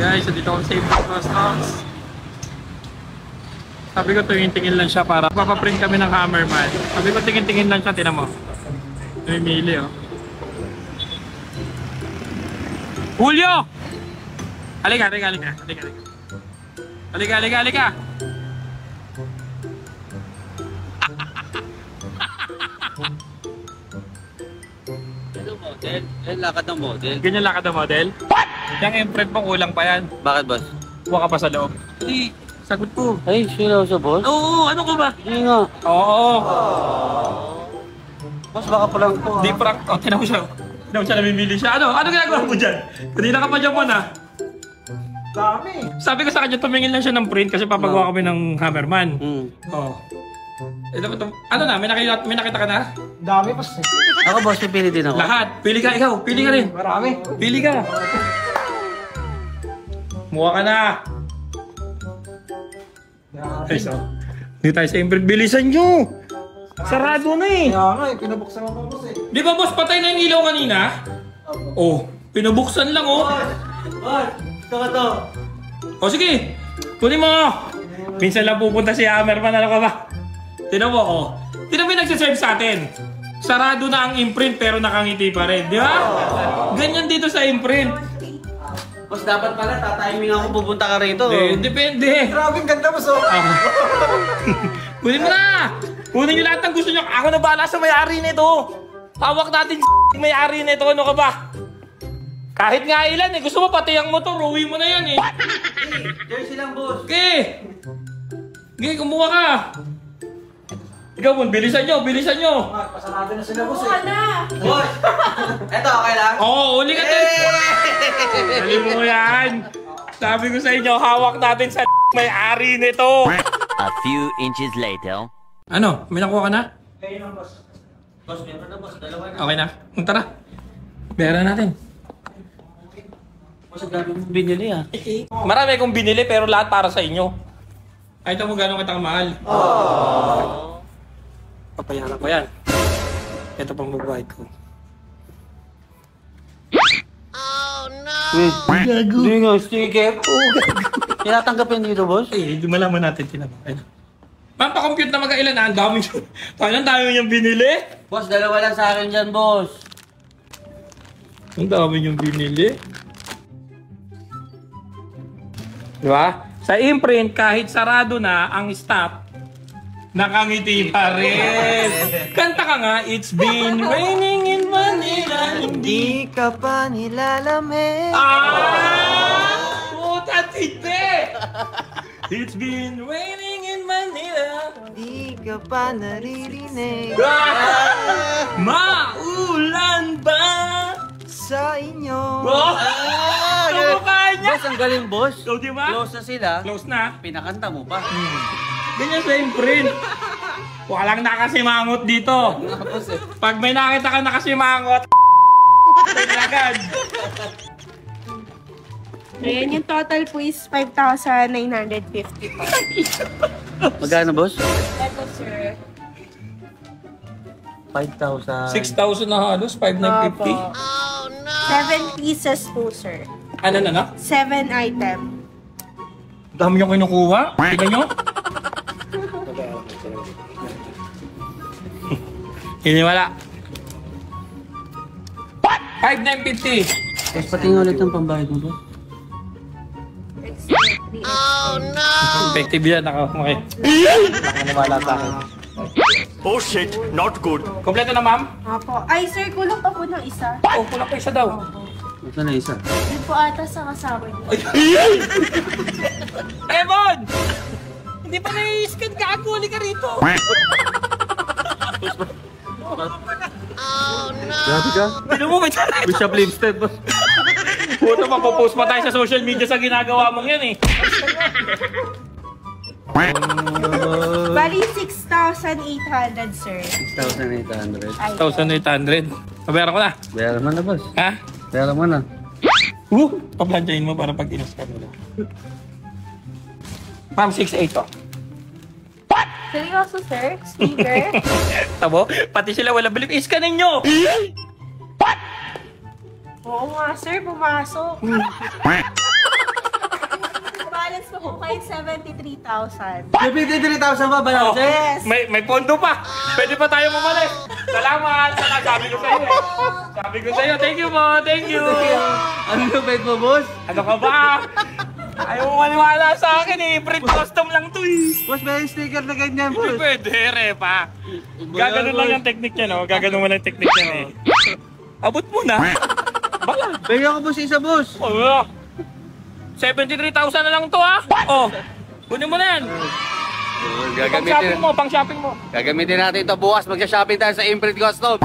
Guys, so dito ako sa April Customs. Sabi ko tingin-tingin lang siya para papaprint kami ng Hammerman. Sabi ko tingin-tingin lang siya, tinan mo. Namimili oh. Julio! Halika, halika, halika. Halika, halika. Halika, halika, halika. Ano model? Eh, lakad ng model. Ganyan lakad ang model. Yung imprint mo, kulang pa yan. Bakit, boss? Kuha ka pa sa loob. Hindi, sagot ko. Ay, seryoso, boss? Oo, ano ko ba? Hindi nga. Oo. Boss, baka pa lang po. Di prank. Oh, tinan mo siya. Tinan mo siya, namimili siya. Ano? Ano ginagawa mo dyan? Kanina ka pa dyan mo na. Dami. Sabi ko sa kanya, tumingin lang siya ng print kasi papagawa kami ng Hammerman. Hmm. Oo. Ito, ito, ano na? May nakita, may nakita ka na? Dami pa eh. Ako, boss, pipili din ako. Lahat. Pili ka, ikaw. Pili ka rin. Marami. Pili ka. Muha ka na. Ay, so. Hindi tayo sa imprint. Bilisan nyo. Sarado na eh. Kaya nga eh, pinabuksan ako boss eh. Di ba boss, patay na yung ilaw kanina? Oh, pinabuksan lang oh. Boss, ito ka to. O sige, kunin mo. Minsan lang pupunta si Hammerman, ano ka ba? Tinan mo, oh. Tinan mo yung nagsiserve sa atin. Sarado na ang imprint pero nakangiti pa rin, di ba? Ganyan dito sa imprint. Boss, dapat pala, tatiming ako pupunta ka rito. Eh, depende. Grabe, ganda boss oh. Ah. Kunin mo na! Kunin nyo lahat ng gusto nyo. Ako na bahala sa may-ari nito. Hawak natin may-ari nito. Ano ka ba? Kahit nga ilan eh. Gusto mo pati ang motor. Uwi mo na yan eh. Jersey lang, boss. Okay. Okay, kumuha ka. Ikaw mo, bilisan nyo, bilisan nyo. Ah, Pasarado na sila boss eh. Boss! Ito, okay lang? Oo, oh, uli ka din. Dali mo yan. Sabi ko sa inyo, hawak natin sa may-ari nito. A few inches later. Ano? May nakuha ka na? Kayo lang boss. Boss, meron na, boss. Dalawa na. Okay na. Tara. Bayaran natin. Boss, ang dami mong binili, ah. Marami akong binili pero lahat para sa inyo. Ay, ito mo gano'ng kitang mahal. Papayaran ko yan. Ito pang magbayad ko. Hindi nga, sticker. Tinatanggapin dito, boss? Eh, di malaman natin tinama. Ayun. Ma'am, pa-compute na mag-ailan na. Ang dami yun. Tayo ang dami niyang binili. Boss, dalawa lang sa akin dyan, boss. Ang dami niyang binili. Di ba? Sa imprint, kahit sarado na ang stop, nakangiti pa rin. Kanta ka nga, It's been raining in Manila. Hindi ka pa nilalamig Ah! Puta, hindi! It's been raining in Manila. Di ka pa naririnig Ah! Maulan ba? sa inyo Oh! Kamukha niya! Boss, ang galing, boss. So, di ba? Close na sila. Close na. Pinakanta mo pa. Ganyan sa imprint. Walang nakasimangot dito. Pag may nakita ka nakasimangot, agad. Ayan, yung total po is 5,950 po. Magkano, boss? Ito, sir. 5,000. 6,000 na halos, 5,950. Opo. Seven pieces po, sir. Ano na na? Seven item. Dami yung kinukuha. Tignan nyo. Hindi wala. 5,950. Boss, pati nga ulit ang pambayad mo, boss. Effective yan ako. Okay. Nakaniwala sa akin. Oh shit, not good. Kompleto na ma'am? Opo. Ay, sir, kulang pa po ng isa. Oh, kulang pa isa daw. Ito na isa. Yun po ata sa kasama niyo. Evan! Hindi pa na-scan ka. Aguli ka rito. Grabe ka. Ano mo, may taray. Bishop Lipstead. Puto, mapopost pa tayo sa social media sa ginagawa mong yan eh. Bali, 6,800, sir. 6,800. Ay, 1,800. Pabayaran ko na. Bayaran mo na, boss. Ha? Bayaran mo na. Woo! Pablanjayin mo para pag inas-scan nila. Ma'am, 6'8 to. Seryoso, sir? Speaker? Tabo? Pati sila wala believe. Iskanin nyo! Oo nga, sir. Pumasok. Kahit 73,000. May 53,000 ba ba Oh, Yes. may, may pondo pa. Pwede pa tayo bumalik. Salamat. Salamat. Sabi ko sa'yo eh. Sabi ko sa'yo. Thank you po. Thank you. Ano yung bait mo, boss? Ano ka ba? Ayaw mo maniwala sa akin eh. Print custom lang to eh. Boss, may sticker na ganyan, Hindi boss. pwede, re pa. Gaganon lang yung technique niya, no? Gaganon mo lang yung technique niya eh. Abot mo na. Bala. Bigyan ko boss isa, boss. Oh, 73,000 na lang to ah. Oh. Kunin mo na yan. Pang shopping mo, pang shopping mo. Gagamitin natin ito bukas. Magsha-shopping tayo sa Imprint Custom.